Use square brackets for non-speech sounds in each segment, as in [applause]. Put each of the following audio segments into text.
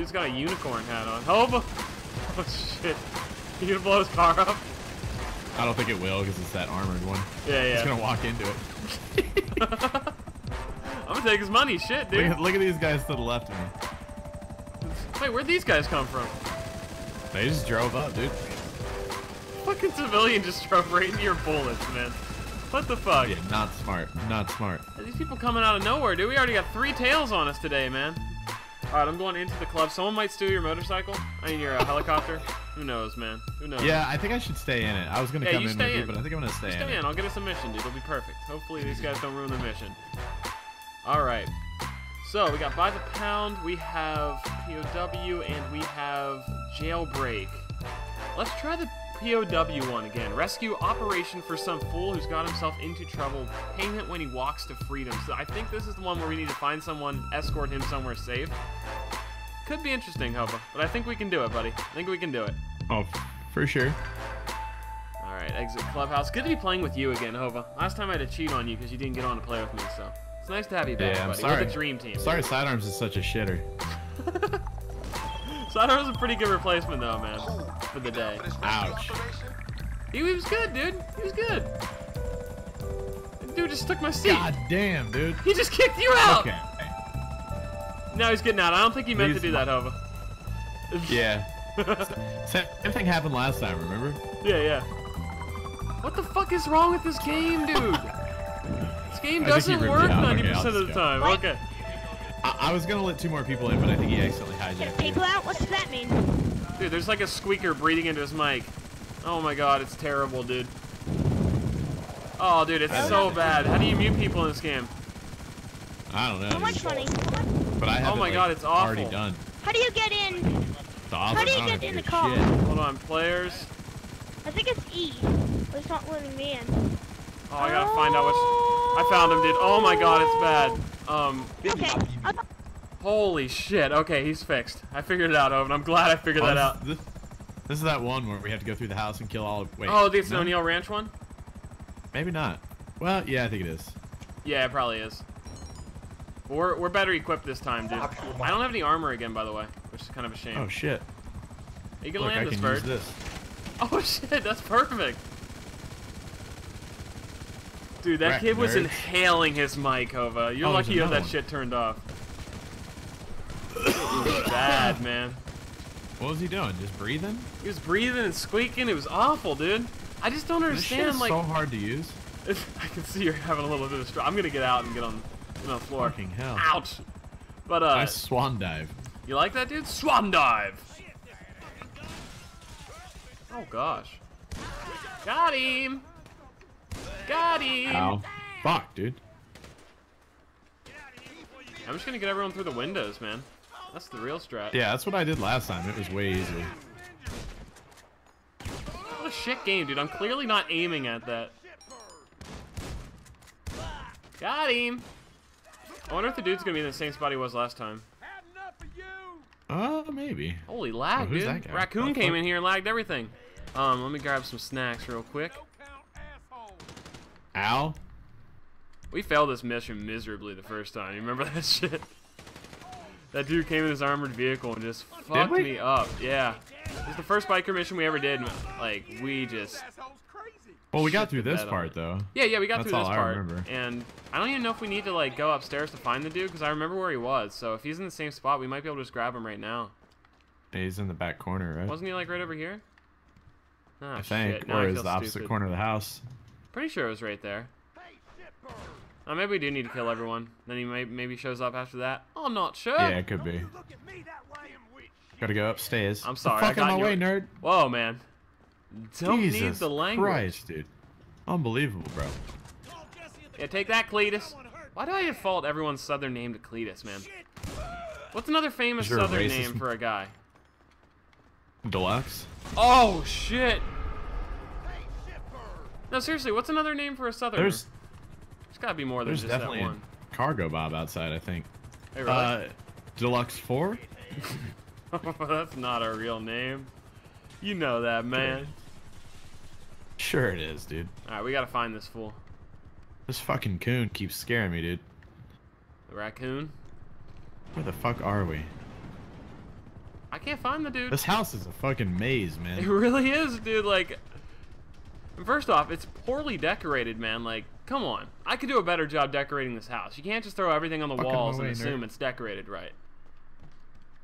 Dude's got a unicorn hat on. Hova! [laughs] Oh shit. You gonna blow his car up? I don't think it will because it's that armored one. Yeah, yeah. gonna walk into it. [laughs] I'm gonna take his money. Shit, Look dude. at, look at these guys to the left of me. Wait, where'd these guys come from? They just drove up, dude. Fucking civilian just drove right into your bullets, man. What the fuck? Yeah, not smart. Not smart. These people coming out of nowhere, dude. We already got three tails on us today, man. Alright, I'm going into the club. Someone might steal your motorcycle. I mean, your uh, helicopter. Who knows, man? Who knows? Yeah, I think I should stay in it. I was gonna Yeah, come you in stay with you, but I think I'm gonna stay, Stay in. in. it. I'll get us a mission, dude. It'll be perfect. Hopefully these guys don't ruin the mission. Alright. So, we got By the Pound, we have POW, and we have Jailbreak. Let's try the POW one again. Rescue operation for some fool who's got himself into trouble. Payment when he walks to freedom. So I think this is the one where we need to find someone, escort him somewhere safe. Could be interesting, Hova, but I think we can do it, buddy. I think we can do it. Oh, for sure. All right, exit clubhouse. Good to be playing with you again, Hova. Last time I had to cheat on you because you didn't get on to play with me, so it's nice to have you back, Yeah, I'm buddy. sorry. We're the dream team. Sorry, sidearms is such a shitter. [laughs] Sidearm was a pretty good replacement, though, man, for the day. Ouch. He, he was good, dude. He was good. Dude just took my seat. God damn, dude. He just kicked you out. Okay. Now he's getting out. I don't think he meant to do that, Hova. Yeah. [laughs] Same same thing happened last time, remember? Yeah, yeah. What the fuck is wrong with this game, dude? This game I think he doesn't work 90% of the time. Okay. I, I was gonna let two more people in, but I think he accidentally Get hijacked people you. out? What's that mean? Dude, there's like a squeaker breathing into his mic. Oh my god, it's terrible, dude. Oh, dude, it's so bad. How do you mute people in this game? I don't know. How much money? But I have Oh my like, God, it's awful. already done. How do you get in? The odds How do you get in the car? Shit. Hold on, players. I think it's E. But it's not letting me in. Oh, I gotta find out which. I found him, dude. Oh my god, it's bad. Um, Okay. Holy shit. Okay, he's fixed. I figured it out, Owen. I'm glad I figured Oh, that out. This, this is that one where we have to go through the house and kill all. Wait. Oh, it's no? an O'Neil Ranch one? Maybe not. Well, yeah, I think it is. Yeah, it probably is. We're, we're better equipped this time, dude. I don't have any armor again, by the way, which is kind of a shame. Oh shit! you can Look, I land this can bird. use this. [laughs] Oh shit, that's perfect. Dude, that Wreck, kid was nerd. inhaling his mic, Hova. You're Oh, lucky you have that one. shit turned off. [coughs] Bad, man. What was he doing? Just breathing? He was breathing and squeaking. It was awful, dude. I just don't understand. This shit understand. is Like, so hard to use. [laughs] I can see you're having a little bit of struggle. I'm gonna get out and get on, get on the floor. Fucking hell. Ouch. But uh, Nice swan dive. you like that, dude? Swan dive. Oh gosh. Got him. Got him. Ow. Fuck, dude. I'm just gonna get everyone through the windows, man. That's the real strat. Yeah, that's what I did last time. It was way easier. What a shit game, dude. I'm clearly not aiming at that. Got him. I wonder if the dude's gonna be in the same spot he was last time. Uh, maybe. Holy lag, Oh, who's dude. that guy? Raccoon What came fuck? in here and lagged everything. Um, let me grab some snacks real quick. Ow. We failed this mission miserably the first time. You remember [laughs] that shit? That dude came in his armored vehicle and just fucked me up. Yeah. It was the first biker mission we ever did. and, Like, we just... Well, we got through this part though. Yeah, yeah, we got That's through all this I part. remember. And I don't even know if we need to, like, go upstairs to find the dude, because I remember where he was. So if he's in the same spot, we might be able to just grab him right now. He's in the back corner, right? Wasn't he, like, right over here? Ah, I think, shit. Now or is the opposite stupid. corner of the house. Pretty sure it was right there. Oh, maybe we do need to kill everyone. Then he may maybe shows up after that. I'm not sure. Yeah, it could be. Gotta go upstairs. I'm sorry, The I fuck got on my way, nerd. Whoa, man. Don't Jesus need the language. Christ, dude. Unbelievable, bro. Yeah, take that, Cletus. Why do I default everyone's southern name to Cletus, man? What's another famous Is there a southern name for a guy? Deluxe. Oh, shit. No, seriously, what's another name for a southerner? There's There's gotta be more than there's just that definitely one. a Cargobob outside. I think. Hey, really? Uh, Deluxe Four. [laughs] That's not a real name. You know that, man. Sure it is, dude. Alright, we gotta find this fool. This fucking coon keeps scaring me, dude. The raccoon? Where the fuck are we? I can't find the dude. This house is a fucking maze, man. It really is, dude. Like, first off, it's poorly decorated, man. Like, come on. I could do a better job decorating this house. You can't just throw everything on the Fucking walls and assume nerd. it's decorated right.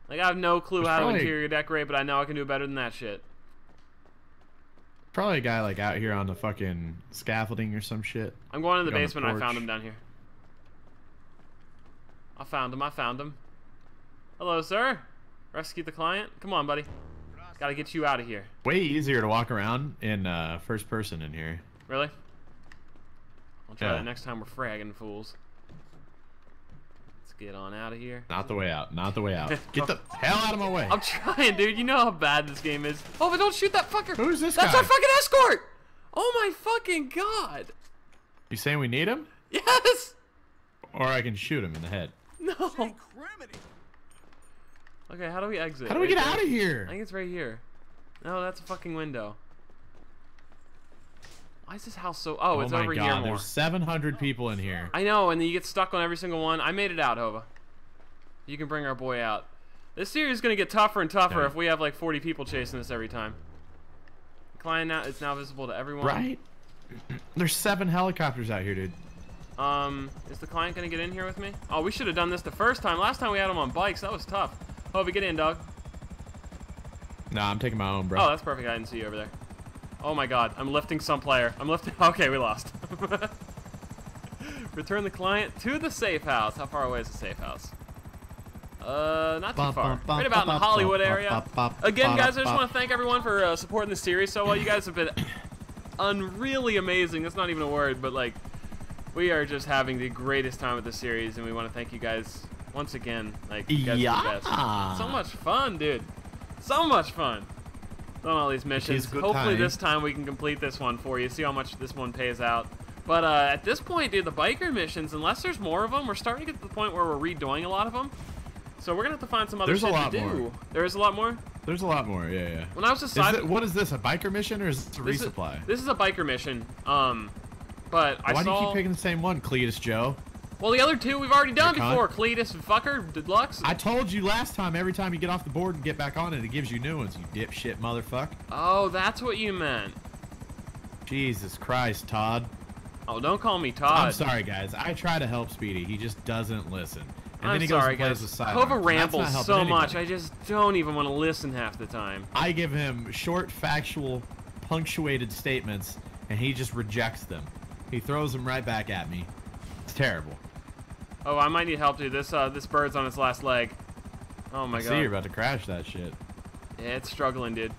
Like, I have no clue There's how to probably- interior decorate, but I know I can do better than that shit. Probably a guy like out here on the fucking scaffolding or some shit. I'm going in the Go on the basement. I found him down here. I found him. I found him. Hello, sir. Rescue the client. Come on, buddy. Gotta get you out of here. Way easier to walk around in uh, first person in here. Really? I'll try Yeah. that next time we're fragging fools. Let's get on out of here. Not the way out. Not the way out. [laughs] Get the hell out of my way. I'm trying, dude. You know how bad this game is. Oh, but don't shoot that fucker. Who's this That's guy? That's our fucking escort. Oh my fucking god. You saying we need him? Yes. Or I can shoot him in the head. No. Okay, how do we exit? How do we Right get there? out of here? I think it's right here. No, that's a fucking window. Why is this house so? Oh, it's my over god, here more. there's 700 people in here. I know, and then you get stuck on every single one. I made it out, Hova. You can bring our boy out. This series is gonna get tougher and tougher Yeah. if we have like 40 people chasing us every time. Client now is now visible to everyone. Right? [clears throat] There's seven helicopters out here, dude. Um, is the client gonna get in here with me? Oh, we should have done this the first time. Last time we had him on bikes. That was tough. Hova, get in, dog. Nah, I'm taking my own, bro. Oh, that's perfect. I didn't see you over there. Oh my god, I'm lifting some player. I'm lifting. [laughs] Okay, we lost. [laughs] Return the client to the safe house. How far away is the safe house? Uh, not too far. bum, bum, Right about in the Hollywood area. bum, bum, Again, guys, I just want to thank everyone for uh, supporting the series so well. You guys have been [coughs] unreally amazing. That's not even a word, but like, we are just having the greatest time with the series, and we want to thank you guys once again. Like, you guys are the best. So much fun, dude. So much fun. Doing all these missions. Hopefully time. this time we can complete this one for you. See how much this one pays out. But uh, at this point, dude, the biker missions, unless there's more of them, we're starting to get to the point where we're redoing a lot of them. So we're gonna have to find some other There's a shit lot to do. more. There is a lot more. There's a lot more, yeah, yeah. When I was Is deciding, it, what is this, a biker mission or is this a this is, resupply? this is a biker mission. Um, but I saw. Why do you keep picking the same one, Cletus Joe? Well, the other two we've already done before. Cletus and fucker, Deluxe. I told you last time, every time you get off the board and get back on it, it gives you new ones, you dipshit motherfucker. oh, that's what you meant. Jesus Christ, Todd. Oh, don't call me Todd. I'm sorry, guys. I try to help Speedy. He just doesn't listen. And I'm then he sorry, goes and plays guys. Hova and that's not rambles so much. I just don't even want to listen half the time. I give him short, factual, punctuated statements, and he just rejects them. He throws them right back at me. It's terrible. Oh, I might need help, dude. This uh, this bird's on its last leg. Oh my I god. see you're about to crash that shit. Yeah, it's struggling, dude.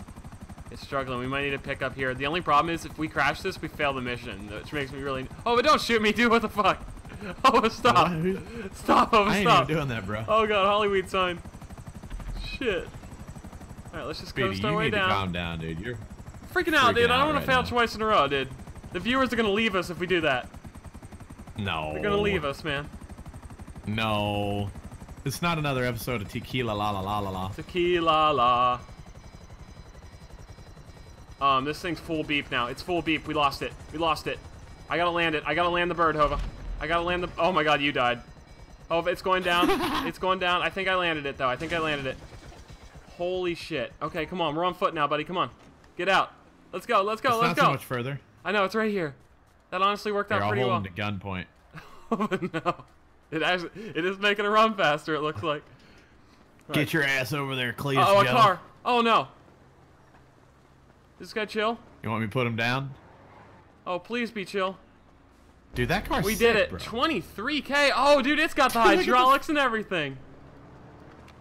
It's struggling. We might need to pick up here. The only problem is if we crash this, we fail the mission, which makes me really. Oh, but don't shoot me, dude. What the fuck? [laughs] Oh, stop. What? Stop. Oh, I ain't even doing that, bro. Oh god, Hollyweed sign. Shit. All right, let's just Speedy, coast you our way need to calm down, dude. You're Freaking out, dude. freaking I don't want right to fail now. twice in a row, dude. The viewers are gonna leave us if we do that. no. They're gonna leave us, man. No. It's not another episode of Tequila La La La La La. Tequila la. Um, this thing's full beep now. It's full beep. We lost it. We lost it. I gotta land it. I gotta land the bird, Hova. I gotta land the. Oh my God, you died. Hova, it's going down. [laughs] it's going down. I think I landed it though. I think I landed it. Holy shit. Okay, come on. We're on foot now, buddy. Come on. Get out. Let's go. Let's go. It's let's go. not so go. much further. I know it's right here. That honestly worked out I'll pretty hold well. him to gunpoint. [laughs] oh no. It actually it is making it run faster. It looks like. Get your ass over there, Cletus Oh, a Joe. car. Oh no. This guy chill. You want me to put him down? Oh, please be chill. Dude, that car's We sick, did it. bro. 23k. Oh, dude, it's got the [laughs] Look at the- hydraulics and everything.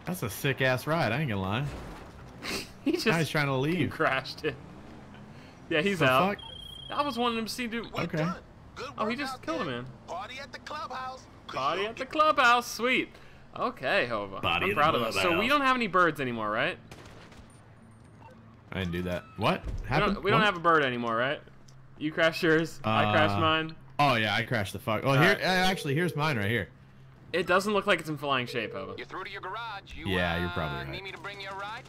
That's a sick ass ride. I ain't gonna lie. [laughs] He Guy's just trying to leave. crashed it. Yeah, he's The out. fuck? I was wanting him to see dude. Okay. Good Oh, he just out killed a man. Party at the clubhouse. 'Cause Body at the clubhouse. Sweet. Okay, Hova. Body I'm proud of us. So we don't have any birds anymore, right? I didn't do that. What We happened? don't, we don't have a bird anymore, right? You crashed yours. I crashed Uh, mine. Oh yeah, I crashed the fuck. Oh here, Alright. uh, actually, here's mine right here. It doesn't look like it's in flying shape, Hova. You're through to your garage. You, Yeah, you're uh, probably right. Need me to bring you a ride?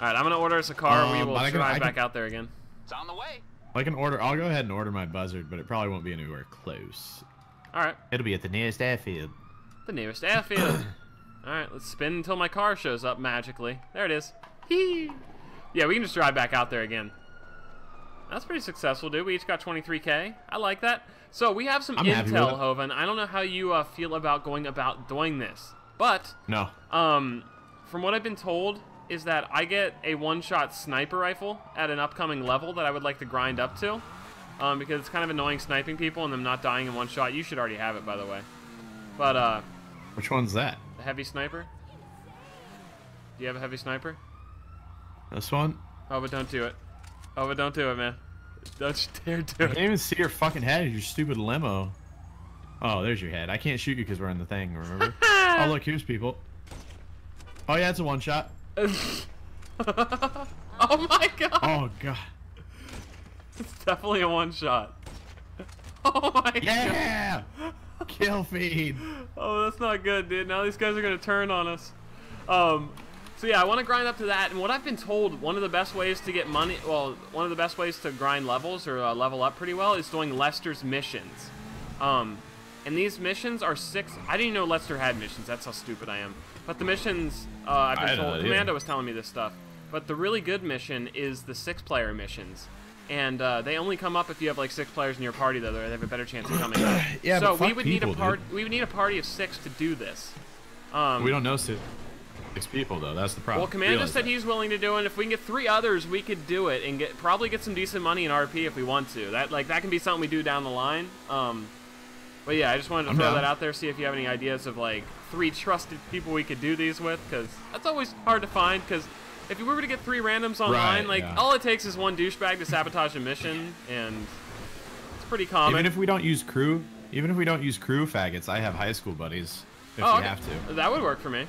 All right, I'm gonna order us a car. And we Um, will but I can- drive can- back out there again. It's on the way. I can order. I'll go ahead and order my buzzard, but it probably won't be anywhere close. All right, It'll be at the nearest airfield. the nearest airfield. [coughs] All right, let's spin until my car shows up magically. There it is. Hee. Yeah, we can just drive back out there again. That's pretty successful, dude. We each got 23k. I like that. So we have some I'm intel. Hova. I don't know how you uh, feel about going about doing this, but No. um, from what I've been told, is that I get a one-shot sniper rifle at an upcoming level that I would like to grind up to, um, because it's kind of annoying sniping people and them not dying in one shot. You should already have it, by the way. But uh, Which one's that? the heavy sniper. Do you have a heavy sniper? This one? Oh, but don't do it. Oh, but don't do it, man. [laughs] Don't you dare do I it. I can't even see your fucking head. Your stupid limo. Oh, there's your head. I can't shoot you because we're in the thing. Remember? [laughs] oh, look, here's people. Oh yeah, it's a one shot. [laughs] oh my god! Oh god. It's definitely a one shot. [laughs] Oh my god! Yeah. Kill feed. [laughs] Oh, that's not good, dude. Now these guys are gonna turn on us. Um, so yeah, I want to grind up to that. And what I've been told, one of the best ways to get money, well, one of the best ways to grind levels or uh, level up pretty well is doing Lester's missions. Um, and these missions are six. I didn't even know Lester had missions. That's how stupid I am. But the missions, uh, I've been told. Commando was telling me this stuff. But the really good mission is the six-player missions. And uh, they only come up if you have like six players in your party, though. They have a better chance of coming [clears throat] up. Yeah, so we would people, need a dude. part. We would need a party of six to do this. Um, We don't know six six people though. That's the problem. well, Commander said that. he's willing to do it. and If we can get three others, we could do it and get probably get some decent money in RP if we want to. That like that can be something we do down the line. Um, but yeah, I just wanted to I'm throw down. that out there. See if you have any ideas of like three trusted people we could do these with, because that's always hard to find. Because if we were to get three randoms online, Right, like yeah. all it takes is one douchebag to sabotage a mission, and it's pretty common. Even if we don't use crew, even if we don't use crew faggots, I have high school buddies. If oh, we okay. have to. that would work for me.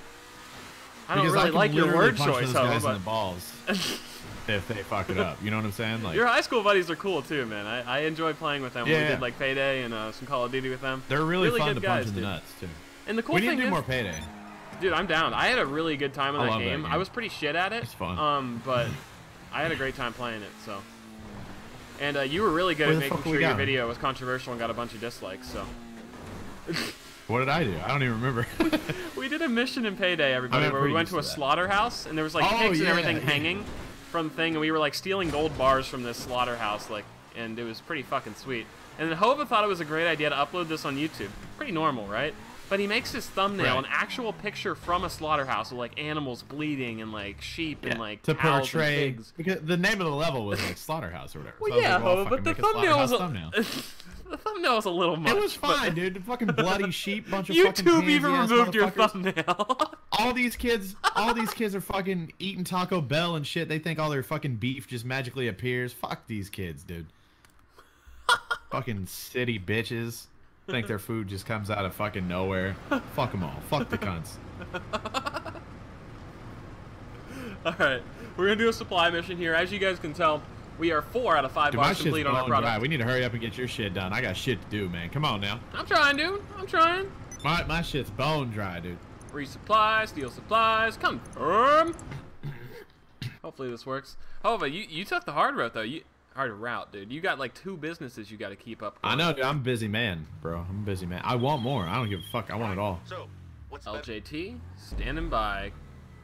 I don't because really I like your word punch choice, those guys in the balls [laughs] if they fuck it up. You know what I'm saying? Like Your high school buddies are cool too, man. I, I enjoy playing with them. when we Yeah. did like Payday and uh, some Call of Duty with them. they're really, fun good to guys, punch in the nuts too. And the cool we need thing to do is, more payday. Dude, I'm down. I had a really good time in I that love that game. I was pretty shit at it. It's fun. Um, but I had a great time playing it. So. And uh, you were really good Where at making sure your video was controversial and got a bunch of dislikes. So What did I do? I don't even remember. [laughs] we did a mission in Payday, everybody, where we went to a that. slaughterhouse and there was like Oh, pigs and everything yeah. [laughs] hanging from the thing, and we were like stealing gold bars from this slaughterhouse, like, and it was pretty fucking sweet. And then Hova thought it was a great idea to upload this on YouTube. Pretty normal, right? But he makes his thumbnail Right. an actual picture from a slaughterhouse with like animals bleeding and like sheep and like to cows portray and pigs. because the name of the level was like slaughterhouse or whatever. Well, so yeah, like, well, but the thumbnail was a, thumbnail. [laughs] the thumbnail was a little much. It was but- fine, dude. The fucking bloody sheep, bunch of fucking YouTube even removed your thumbnail. [laughs] All these kids, all these kids are fucking eating Taco Bell and shit. They think all their fucking beef just magically appears. Fuck these kids, dude. [laughs] fucking city bitches think their food just comes out of fucking nowhere. Fuck them all. Fuck the cunts. [laughs] All right, we're gonna do a supply mission here. As you guys can tell, we are four out of five Dude, bars complete on our bone dry. product. We need to hurry up and get your shit done. I got shit to do, man. Come on now. I'm trying, dude. I'm trying. My my shit's bone dry, dude. Resupply, steal supplies, confirm. Um. [coughs] Hopefully this works. However, you you took the hard route though. You hard to route, dude. You got like two businesses you got to keep up. I know, dude. I'm a busy man, bro. I'm a busy man. I want more. I don't give a fuck. I want it all. So, what's LJT standing by.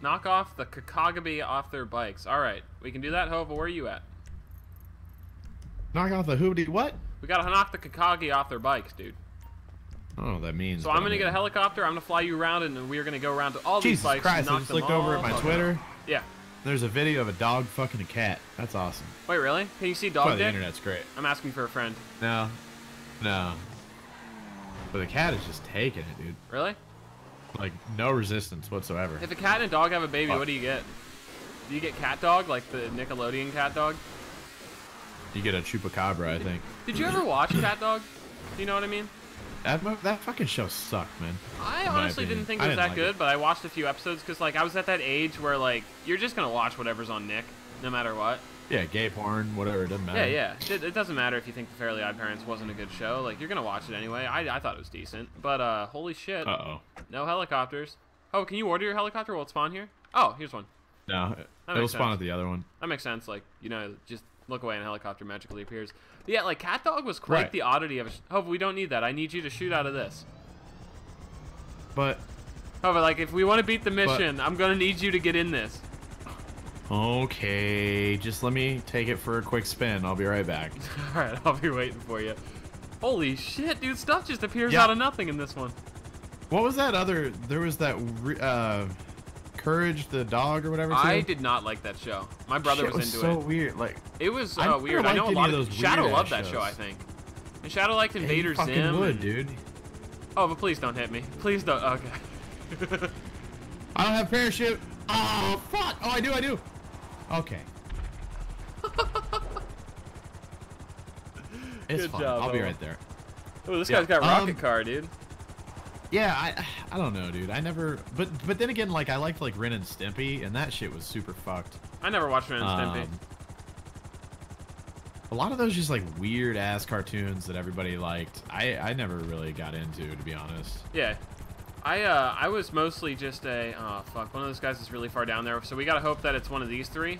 Knock off the Kakagabi off their bikes. All right, we can do that. Hova, where are you at? Knock off the hoodie. What? We gotta knock the Kakagi off their bikes, dude. I don't know what that means. So I'm gonna mean- get a helicopter. I'm gonna fly you around, and we're gonna go around to all these Jesus bikes and Christ! I just them looked over at my Twitter. off. Yeah. There's a video of a dog fucking a cat. That's awesome. Wait, really? Can you see dog the internet's great. I'm asking for a friend. No, no. But the cat is just taking it, dude. Really? Like no resistance whatsoever. If a cat and a dog have a baby, Fuck. what do you get? Do you get cat dog, like the Nickelodeon cat dog? You get a chupacabra, I think. Did you ever watch [coughs] CatDog? Do you know what I mean? That that fucking show sucked, man. I honestly opinion. didn't think it was that like good, it. but I watched a few episodes because, like, I was at that age where, like, you're just gonna watch whatever's on Nick, no matter what. Yeah, gay porn, whatever. It doesn't matter. Yeah, yeah. It, it doesn't matter if you think The Fairly OddParents wasn't a good show. Like, you're gonna watch it anyway. I, I thought it was decent, but uh, holy shit, Uh oh. no helicopters. Oh, can you order your helicopter? Will it spawn here? Oh, here's one. No, That it'll spawn sense. at the other one. That makes sense. Like, you know, just look away and a helicopter magically appears. But yeah, like CatDog was quite Right. the oddity of a. Oh, we don't need that. I need you to shoot out of this. But Oh, but like, if we want to beat the mission, I'm gonna need you to get in this. Okay, just let me take it for a quick spin. I'll be right back. [laughs] All right, I'll be waiting for you. Holy shit, dude! Stuff just appears Yeah. out of nothing in this one. What was that other? There was that uh, Courage the dog or whatever. I did not like that show. My brother was, was into so it. weird. Like It was uh, never weird. I know a lot of those Shadow loved that show. I think. And Shadow liked yeah, Invader fucking Zim. would, and- dude. Oh, but please don't hit me. Please don't. Okay. I don't have parachute. Oh fuck! Oh, I do. I do. Okay. [laughs] it's Good fine. job, I'll be right there. oh, this Yeah, guy's got rocket um, car, dude. Yeah, I I don't know, dude. I never, but but then again, like I liked like Ren and Stimpy, and that shit was super fucked. I never watched Ren and Stimpy. Um, a lot of those just like weird ass cartoons that everybody liked. I I never really got into, to be honest. Yeah. I uh I was mostly just a oh fuck one of those guys is really far down there so we gotta hope that it's one of these three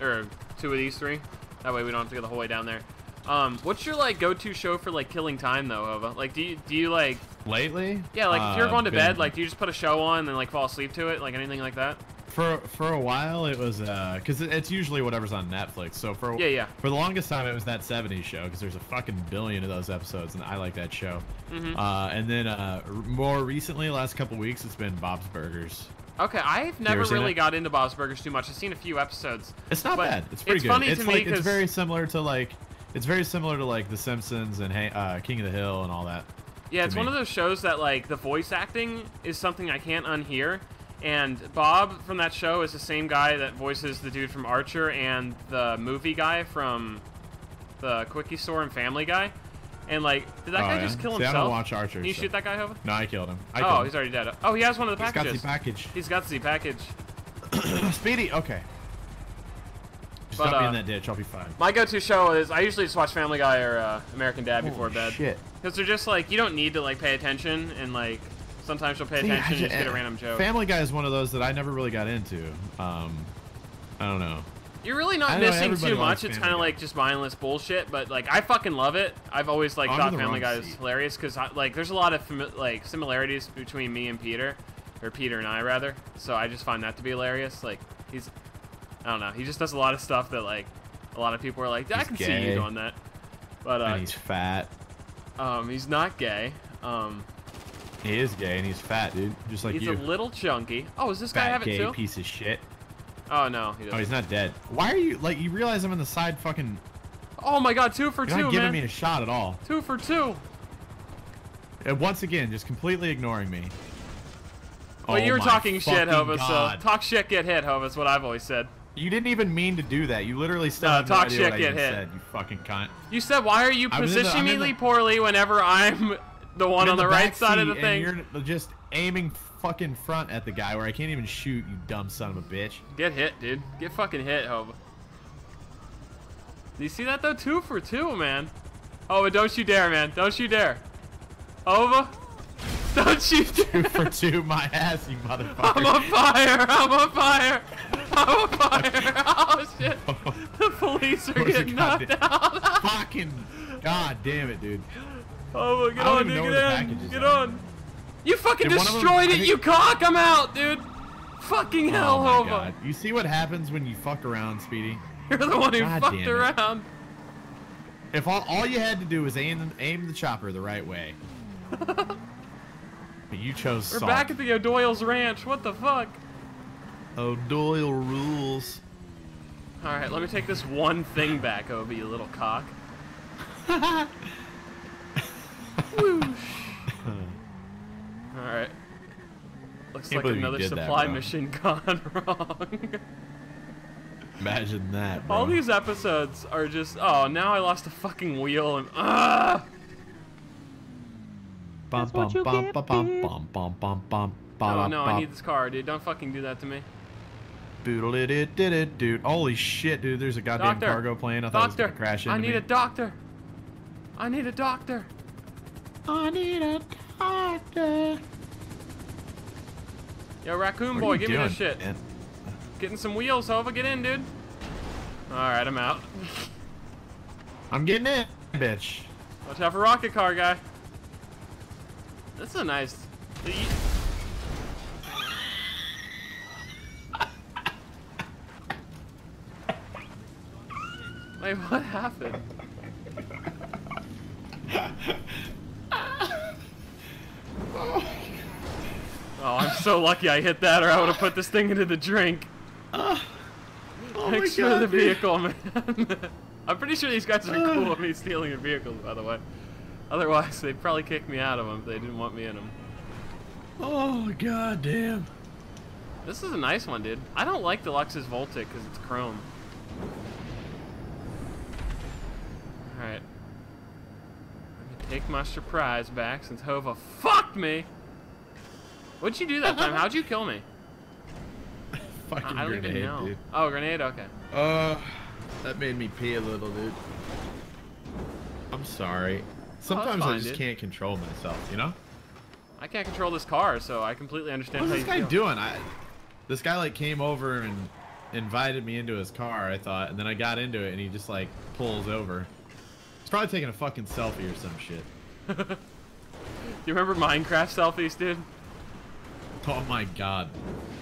or two of these three that way we don't have to go the whole way down there. Um, what's your like go-to show for like killing time though, Hova? Like, do you do you like Lately, yeah like if you're uh, going to been- bed like do you just put a show on and then like fall asleep to it like anything like that? for for a while it was uh because it's usually whatever's on Netflix. So for Yeah, yeah. for the longest time it was that '70s show because there's a fucking billion of those episodes, and I like that show. Mhm. Uh, and then uh, more recently, last couple weeks, it's been Bob's Burgers. Okay, I've never really got into Bob's Burgers too much. I've seen a few episodes. It's not bad. It's pretty it's good. funny it's to me like 'cause- it's very similar to like it's very similar to like The Simpsons and uh, King of the Hill and all that. Yeah, it's one of those shows that like the voice acting is something I can't unhear. And Bob from that show is the same guy that voices the dude from Archer and the movie guy from the Quickie Store and Family Guy. And like, did that Oh, guy yeah? just kill See, himself? I don't watch Archer. Can you so- shoot that guy, Hova? No, I killed him. I Oh, killed he's already dead. Oh, he has one of the packages. He's got the package. He's got the package. [clears throat] Speedy. Okay. Just But, me uh, in that ditch. I'll be fine. My go-to show is I usually just watch Family Guy or uh, American Dad before bed. Shit. Because they're just like you don't need to like pay attention and like sometimes you'll pay See, I attention and just get a random joke. Family Guy is one of those that I never really got into. Um, I don't know. You're really not missing too much. It's kind of like just mindless bullshit, but like I fucking love it. I've always like thought Family Guy is hilarious because like there's a lot of like similarities between me and Peter, or Peter and I rather. So I just find that to be hilarious. Like he's, I don't know, he just does a lot of stuff that like a lot of people are like, I He's can see you gay. doing that. But and uh, he's fat. Um, he's not gay. Um, He is gay and he's fat, dude. Just like he's you. a little chunky. Oh, does this guy fat have it gay too? piece of shit. Oh no, he doesn't. Oh, he's not dead. Why are you like? You realize I'm in the side fucking. Oh my god, two for You're two, not giving man. me a shot at all. Two for two. And once again, just completely ignoring me. Well, Oh you were talking shit, Hova, so talk shit, get hit, Hova, is what I've always said. You didn't even mean to do that. You literally still No, no talk idea shit, get hit. said. You fucking cunt. You said, why are you I'm in the- I'm positioning me poorly whenever I'm the one I'm on in the, right side of the thing? And you're just aiming fucking front at the guy where I can't even shoot. You dumb son of a bitch. Get hit, dude. Get fucking hit, Hova. Do you see that, though? Two for two, man. Oh, Hova, don't you dare, man. Don't you dare. Hova? [laughs] Don't you Two for two, my ass, you motherfucker. [laughs] I'm on fire! I'm on fire! On fire! [laughs] Oh shit! The police are getting knocked out! fucking. God damn it, dude. Oh, get don't on, dude, get in, get on. You fucking Did one them- destroyed it, think- you cock! I'm out, dude. Fucking oh, hell, oh my Hova. You see what happens when you fuck around, Speedy? [laughs] You're the one who God fucked around. If all, all you had to do was aim aim the chopper the right way. [laughs] but you chose We're salt. back at the O'Doyle's ranch. What the fuck? O'Doyle rules. All right, let me take this one thing back, Obi, you little cock. [laughs] Whoosh. All right. Looks Can't like another did that, supply mission [laughs] gone wrong. Imagine that, bro. All these episodes are just, oh, now I lost a fucking wheel and, ah! Bum, That's what bum, you bum, get, bum, bum, bum, bum, bum, bum, Oh ba-da, no, I need this car, dude. Don't fucking do that to me. Boodle it, it did it, dude. Holy shit, dude. There's a goddamn Doctor. cargo plane. I thought it was Doctor, gonna crash into I need me. a doctor. I need a doctor. I need a doctor. Yo, Raccoon What Boy, give me doing, this shit. man? Getting some wheels, Hova. Get in, dude. Alright, I'm out. I'm getting in, bitch. Watch out for rocket car guy. This is a nice. Wait, what happened? Oh, I'm so lucky I hit that, or I would have put this thing into the drink. oh my Thanks for God, the dude. vehicle, man. [laughs] I'm pretty sure these guys are cool with me stealing their vehicles, by the way. Otherwise, they'd probably kick me out of them if they didn't want me in them. Oh god damn. This is a nice one, dude. I don't like the Lexus Voltic because it's chrome. Alright. Let me take my surprise back since Hova fucked me. What'd you do that time? How'd you kill me? [laughs] Fucking I I don't grenade, even know. dude. Oh, grenade? Okay. Uh, that made me pee a little, dude. I'm sorry. Sometimes I fine, just dude. can't control myself, you know? I can't control this car, so I completely understand What's this guy feel. doing? I this guy like came over and invited me into his car, I thought, and then I got into it and he just like pulls over. He's probably taking a fucking selfie or some shit. Do [laughs] you remember Minecraft selfies, dude? Oh my god.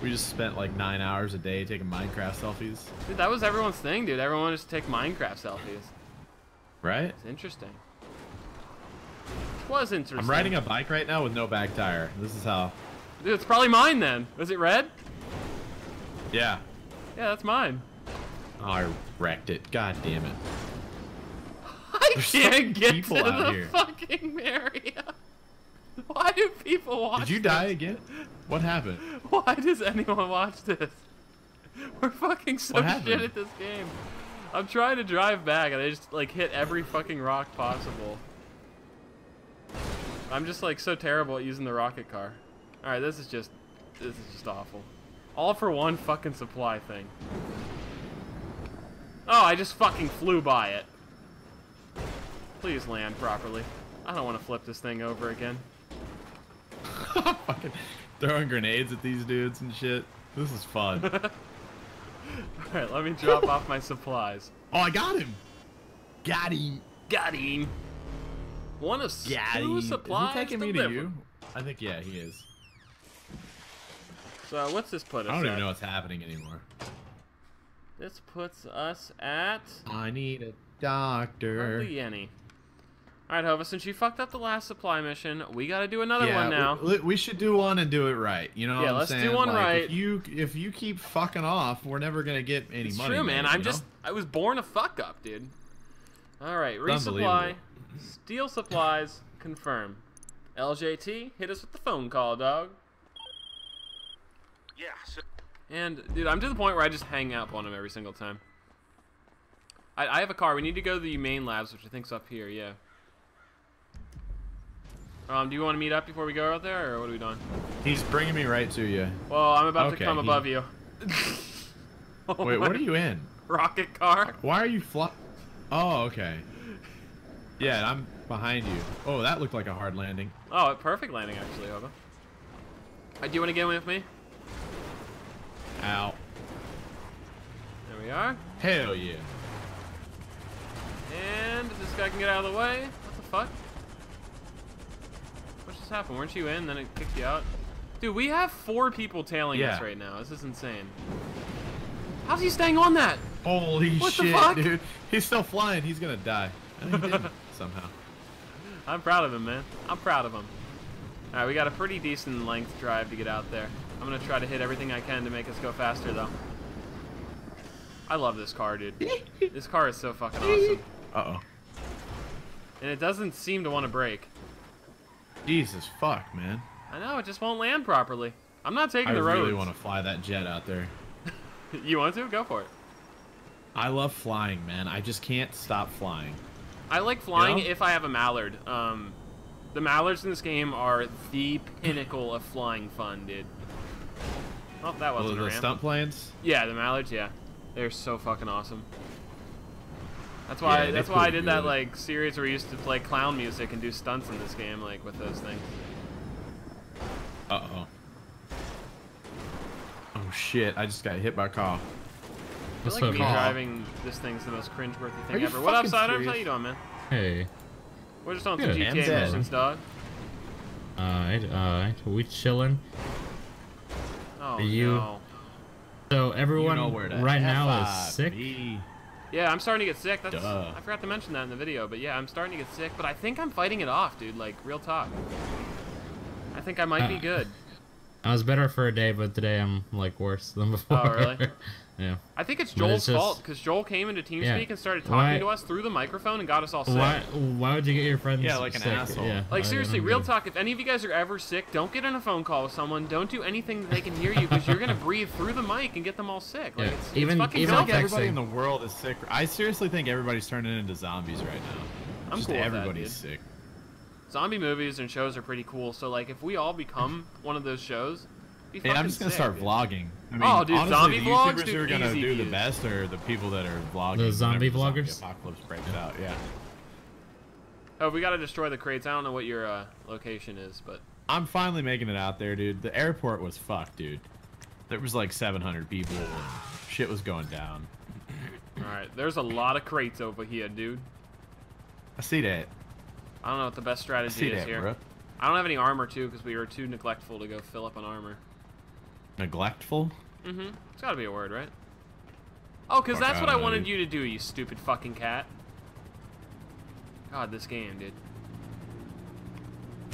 We just spent like nine hours a day taking Minecraft selfies. Dude, that was everyone's thing, dude. Everyone just take Minecraft selfies. Right? It's interesting. It was interesting. I'm riding a bike right now with no back tire. This is how. Dude, it's probably mine then. Was it red? Yeah. Yeah, that's mine. Oh, I wrecked it. God damn it. There's can't get to people out the here. fucking area. [laughs] Why do people watch Did you this? die again? What happened? [laughs] Why does anyone watch this? [laughs] We're fucking so shit at this game. I'm trying to drive back and I just like hit every fucking rock possible. I'm just like so terrible at using the rocket car. Alright, this is just this is just awful. All for one fucking supply thing. Oh, I just fucking flew by it. Please land properly. I don't want to flip this thing over again. fucking throwing grenades at these dudes and shit. This is fun. [laughs] Alright, let me drop off my supplies. oh, I got him. Got him. Got him. One of Got two him. supplies Is he taking me to you? I think yeah, he is. So uh, what's this put us I don't at? even know what's happening anymore. This puts us at I need a doctor. hardly any. Alright, Hova, since you fucked up the last supply mission, we gotta do another one now. We, we should do one and do it right. You know Yeah, what I'm saying? Yeah, let's do one Like, right. If you if you keep fucking off, we're never gonna get any it's money. true, man. back, I'm you know? just I was born a fuck up, dude. Alright, resupply. unbelievable. Steal supplies, confirm. LJT, hit us with the phone call, dog. Yeah, so And dude, I'm to the point where I just hang up on him every single time. I, I have a car. We need to go to the main labs, which I think's up here. Yeah. Um, do you want to meet up before we go out there, or what are we doing? He's bringing me right to you. Well, I'm about to come he- above you. [laughs] Oh Wait, my what are you in? Rocket car. Why are you fly? Oh, okay. Yeah, I'm behind you. Oh, that looked like a hard landing. Oh, a perfect landing actually, Hova. Uh, do you want to get in with me? Ow. There we are. Hell yeah. And this guy can get out of the way. What the fuck? Just happened? Weren't you in? Then it kicked you out. Dude, we have four people tailing us right now. This is insane. How's he staying on that? Holy What the shit, fuck? dude. He's still flying. He's gonna die. And he [laughs] somehow. I'm proud of him, man. I'm proud of him. Alright, we got a pretty decent length drive to get out there. I'm gonna try to hit everything I can to make us go faster, though. I love this car, dude. [laughs] this car is so fucking awesome. Uh-oh. And it doesn't seem to want to break. Jesus fuck, man. I know, it just won't land properly. I'm not taking I the road. I really want to fly that jet out there. [laughs] You want to? Go for it. I love flying, man. I just can't stop flying. I like flying know? if I have a mallard. Um, the mallards in this game are the pinnacle of flying fun, dude. Oh, that wasn't a the ramp. stunt planes? Yeah, the mallards. Yeah, they're so fucking awesome. That's why. Yeah, that's why I pretty did that like series where we used to play clown music and do stunts in this game, like with those things. Uh-oh. Oh shit, I just got hit by a car. I What's feel like me man? driving this thing's the most cringeworthy Are thing ever. What up, fucking Sidearms? How serious? you doing, man? Hey, We're just on some Good. GTA missions, dog. alright, alright, we chilling. Oh Are you- no. So everyone You know right now is sick. Yeah, I'm starting to get sick. That's Duh. I forgot to mention that in the video, but yeah, I'm starting to get sick. But I think I'm fighting it off, dude. Like real talk. I think I might be Uh, good. I was better for a day, but today I'm like worse than [laughs] before. Oh, really? [laughs] yeah. I think it's Joel's it's just- fault because Joel came into TeamSpeak Yeah. and started talking Why- to us through the microphone and got us all sick. Why? Why would you get your friends? Yeah, like an sick? asshole. Yeah. Like I- I seriously, don't real talk. If any of you guys are ever sick, don't get in a phone call with someone. Don't do anything that they can hear you because you're gonna breathe through the mic and get them all sick. Like Yeah, it's, even- it's fucking I even like everybody in the world is sick. I seriously think everybody's turning into zombies right now. I'm Just cool with that, everybody's dude. sick. Zombie movies and shows are pretty cool. So like, if we all become one of those shows, be Hey, I'm just gonna sick, start dude. vlogging. I mean, Oh, dude, honestly, zombie the vlogs, YouTubers dude, who are gonna easy do the best are the people that are vlogging. The zombie whenever vloggers? apocalypse breaks out. Yeah. Oh, we gotta destroy the crates. I don't know what your uh, location is, but I'm finally making it out there, dude. The airport was fucked, dude. There was like 700 people and shit was going down. all right. There's a lot of crates over here, dude. I see that. I don't know what the best I strategy see is that, here. bro. I don't have any armor too because we were too neglectful to go fill up on armor. Neglectful? Mm-hmm. It's gotta be a word, right? Oh, because that's what I wanted dude. you to do, you stupid fucking cat. God, this game, dude.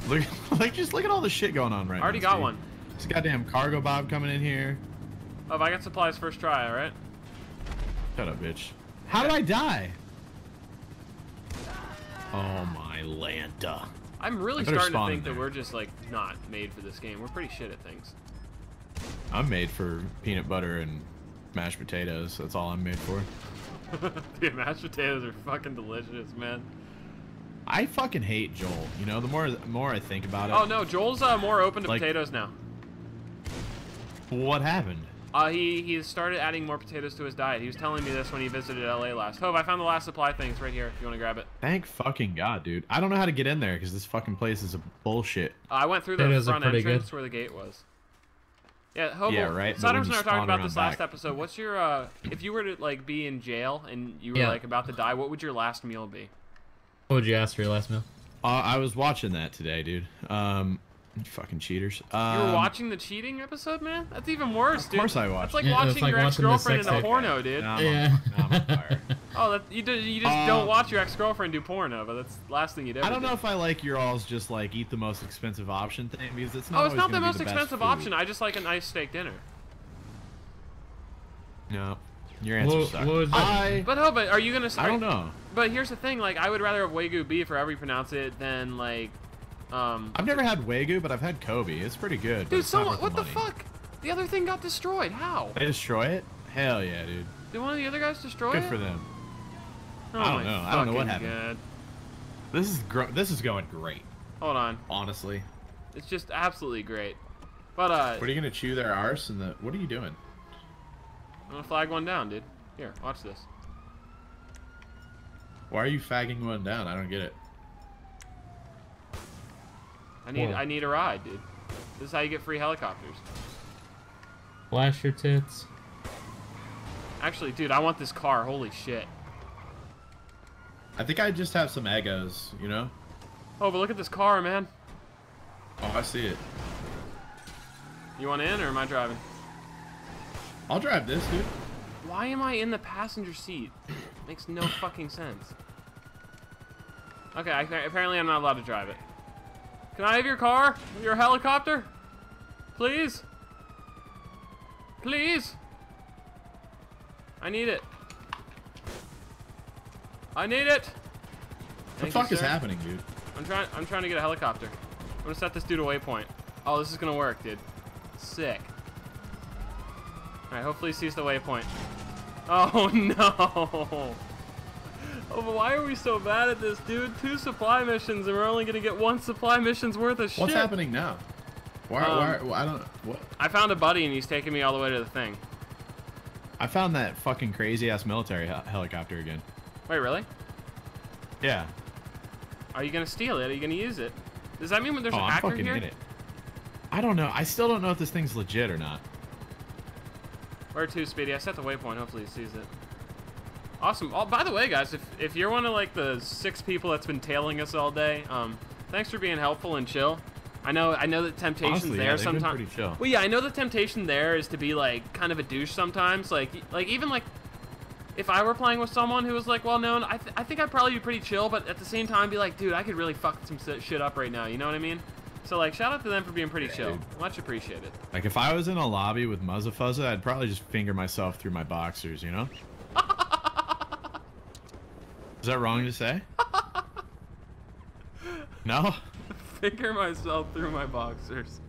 Look, [laughs] like, just look at all the shit going on right I already now. got Steve. one. This goddamn Cargobob coming in here. Oh, I got supplies first try, alright? Shut up, bitch. How did I die? Oh my lanta. I'm really starting to think in that we're just, like, not made for this game. We're pretty shit at things. I'm made for peanut butter and mashed potatoes. That's all I'm made for. [laughs] Dude, mashed potatoes are fucking delicious, man. I fucking hate Joel. You know, the more the more I think about it. Oh, no, Joel's uh, more open to Like- potatoes now. What happened? Uh, he, he started adding more potatoes to his diet. He was telling me this when he visited LA last. Hope, I found the last supply thing. It's right here if you want to grab it. Thank fucking god, dude. I don't know how to get in there because this fucking place is a bullshit. Uh, I went through the Potatoes are front entrance good. where the gate was. Yeah, Hova. Yeah, right, but Sidearms and I were talking about around this last back- episode. What's your uh, if you were to like be in jail and you were Yeah. like about to die, what would your last meal be? What would you ask for your last meal? Uh, I was watching that today, dude. Um, you fucking cheaters. Um, You were watching the cheating episode, man. That's even worse, dude. Of course I watched. It's like Yeah, watching it's like your watching ex-girlfriend in sex a tape. porno, dude. Now I'm, Yeah. on, now I'm on fire. [laughs] Oh, that you, do, you just Uh, don't watch your ex-girlfriend do porno, but that's the last thing you do. I don't do. know if I like your all's just like eat the most expensive option thing because it's not. Oh, it's not the most best expensive food. option. I just like a nice steak dinner. No, your answer What- sucked. what was that? I But oh, but are you gonna? I don't know. But here's the thing, like I would rather have wagyu beef, or however you pronounce it, than like, um. I've never had wagyu, but I've had Kobe. It's pretty good. Dude, it's so what the money. fuck? The other thing got destroyed. How? They destroy it? Hell yeah, dude. Did one of the other guys destroy Good it? Good for them. Oh I don't know. I don't know what happened. God. This is this is going great. Hold on. Honestly. It's just absolutely great. But uh, What are you gonna chew their arse and the? What are you doing? I'm gonna flag one down, dude. Here, watch this. Why are you fagging one down? I don't get it. I need Whoa. I need a ride, dude. This is how you get free helicopters. Flash your tits. Actually, dude, I want this car. Holy shit. I think I just have some egos, you know? Oh, but look at this car, man. Oh, I see it. You want in, or am I driving? I'll drive this, dude. Why am I in the passenger seat? Makes no fucking sense. Okay, I, apparently I'm not allowed to drive it. Can I have your car? Your helicopter? Please? Please? I need it. I need it. What the Thank you, fuck is happening, dude? I'm trying. I'm trying to get a helicopter. I'm gonna set this dude a waypoint. Oh, this is gonna work, dude. Sick. All right. Hopefully, he sees the waypoint. [laughs] Oh no. Oh, but why are we so bad at this, dude? Two supply missions, and we're only gonna get one supply mission's worth of shit. What's happening now? Why? Um, why? I don't. What? I found a buddy, and he's taking me all the way to the thing. I found that fucking crazy ass military hel- helicopter again. Wait, really? Yeah. Are you gonna steal it? Are you gonna use it? Does that mean when there's oh, an I'm hacker fucking here? in it. I don't know. I still don't know if this thing's legit or not. Where to, Speedy? I set the waypoint. Hopefully he sees it. Awesome. Oh, by the way, guys, if, if you're one of like the six people that's been tailing us all day, um, thanks for being helpful and chill. I know I know that temptation's Honestly, there yeah, sometimes. pretty chill. Well, yeah, I know the temptation there is to be like kind of a douche sometimes. Like like even like if I were playing with someone who was like well known, I, th- I think I'd probably be pretty chill, but at the same time be like, dude, I could really fuck some shit up right now. You know what I mean? So like, shout out to them for being pretty chill. dude. Much appreciated. Like if I was in a lobby with Muzza Fuzza, I'd probably just finger myself through my boxers, you know? Is that wrong to say? [laughs] No? Finger myself through my boxers.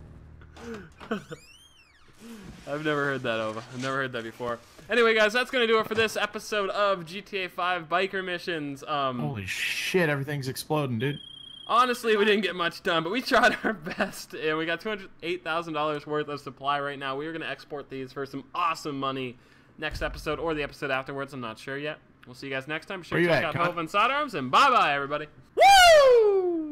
[laughs] I've never heard that over. I've never heard that before. Anyway, guys, that's gonna do it for this episode of GTA 5 Biker Missions. Um, Holy shit, everything's exploding, dude. honestly, we didn't get much done, but we [laughs] tried our best, and we got two hundred eight thousand dollars worth of supply right now. We are gonna export these for some awesome money next episode or the episode afterwards. I'm not sure yet. We'll see you guys next time. Be Sure to check at, out Con? Hova and Sidearms, and bye bye, everybody. Woo!